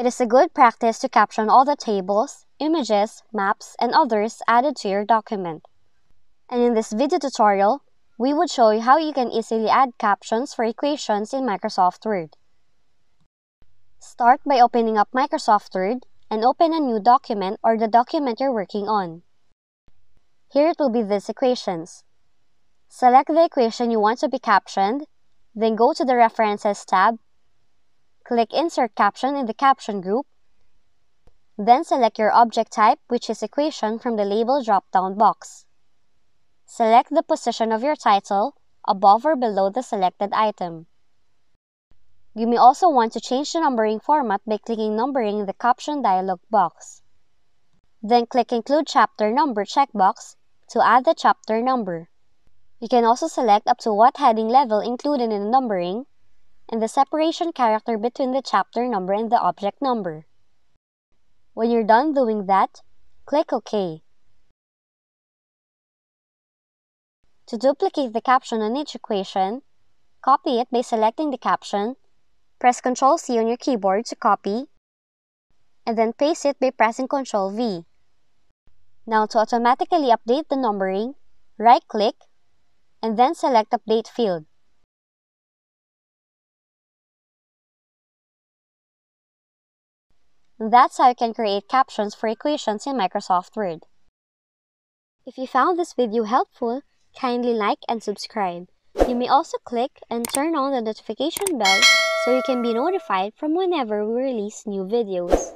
It is a good practice to caption all the tables, images, maps, and others added to your document. And in this video tutorial, we would show you how you can easily add captions for equations in Microsoft Word. Start by opening up Microsoft Word and open a new document or the document you're working on. Here it will be these equations. Select the equation you want to be captioned, then go to the References tab, click Insert Caption in the Caption group, then select your object type which is equation from the Label drop-down box. Select the position of your title above or below the selected item. You may also want to change the numbering format by clicking Numbering in the Caption dialog box. Then click Include Chapter Number checkbox to add the chapter number. You can also select up to what heading level included in the numbering and the separation character between the chapter number and the object number. When you're done doing that, click OK. To duplicate the caption on each equation, copy it by selecting the caption, press Ctrl C on your keyboard to copy, and then paste it by pressing Ctrl V. Now to automatically update the numbering, right-click, and then select Update field. That's how you can create captions for equations in Microsoft Word. If you found this video helpful, kindly like and subscribe. You may also click and turn on the notification bell so you can be notified from whenever we release new videos.